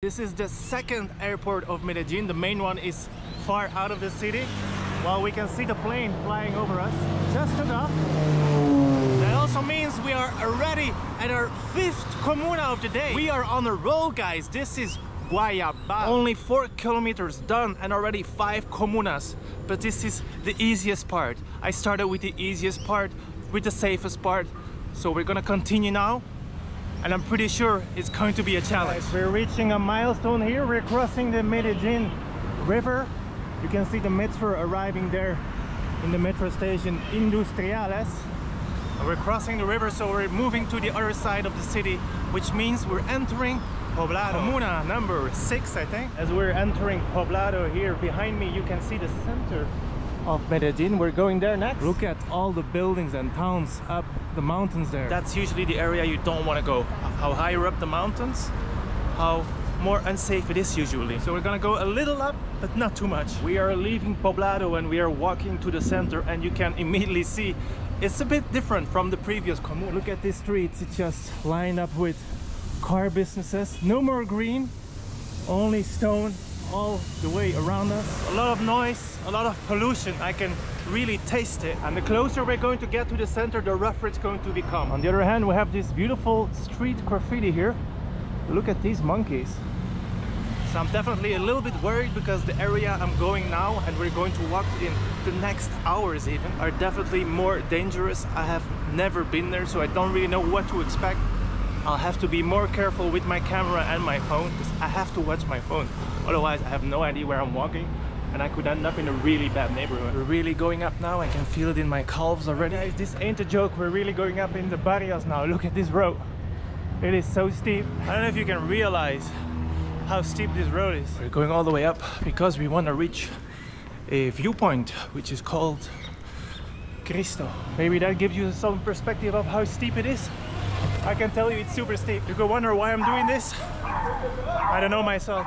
This is the second airport of Medellin. The main one is far out of the city. While we can see the plane flying over us, just enough. That also means we are already at our fifth comuna of the day. We are on a roll, guys. This is Guayabal. Only four kilometers done and already five comunas. But this is the easiest part. I started with the easiest part, with the safest part. So we're gonna continue now and I'm pretty sure it's going to be a challenge. we're reaching a milestone here. We're crossing the Medellin River. You can see the metro arriving there in the metro station Industriales. We're crossing the river, so we're moving to the other side of the city, which means we're entering Poblado. Comuna number six, I think. As we're entering Poblado here behind me, you can see the center of Medellin. We're going there next. Look at all the buildings and towns up the mountains there. That's usually the area you don't want to go. How higher up the mountains, how more unsafe it is usually. So we're gonna go a little up, but not too much. We are leaving Poblado and we are walking to the center and you can immediately see it's a bit different from the previous commune. Look at these streets, it's just lined up with car businesses. No more green, only stone all the way around us. A lot of noise, a lot of pollution. I can really taste it. And the closer we're going to get to the center, the rougher it's going to become. On the other hand, we have this beautiful street graffiti here. Look at these monkeys. So I'm definitely a little bit worried because the area I'm going now and we're going to walk in the next hours even are definitely more dangerous. I have never been there so I don't really know what to expect. I'll have to be more careful with my camera and my phone because I have to watch my phone. Otherwise I have no idea where I'm walking and I could end up in a really bad neighborhood. We're really going up now. I can feel it in my calves already. Guys, this ain't a joke. We're really going up in the barrios now. Look at this road. It is so steep. I don't know if you can realize how steep this road is. We're going all the way up because we want to reach a viewpoint which is called Cristo. Maybe that gives you some perspective of how steep it is. I can tell you it's super steep. You could wonder why I'm doing this. I don't know myself.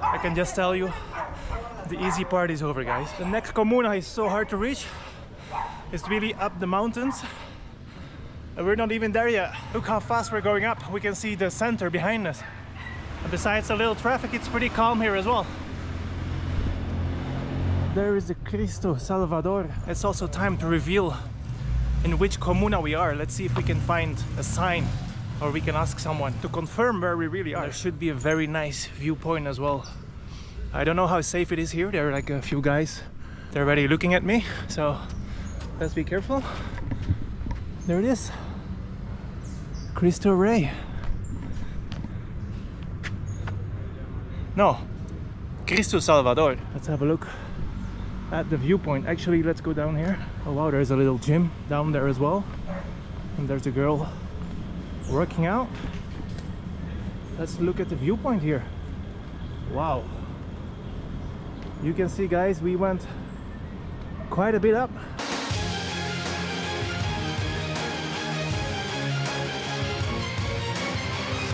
I can just tell you the easy part is over guys. The next comuna is so hard to reach. It's really up the mountains. And we're not even there yet. Look how fast we're going up. We can see the center behind us. And besides a little traffic, it's pretty calm here as well. There is the Cristo Salvador. It's also time to reveal in which comuna we are. Let's see if we can find a sign or we can ask someone to confirm where we really are. There should be a very nice viewpoint as well. I don't know how safe it is here. There are like a few guys. They're already looking at me, so let's be careful. There it is. Cristo Rey. No, Cristo Salvador. Let's have a look at the viewpoint. Actually, let's go down here. Oh wow, there's a little gym down there as well. And there's a girl working out. Let's look at the viewpoint here. Wow. You can see guys, we went quite a bit up.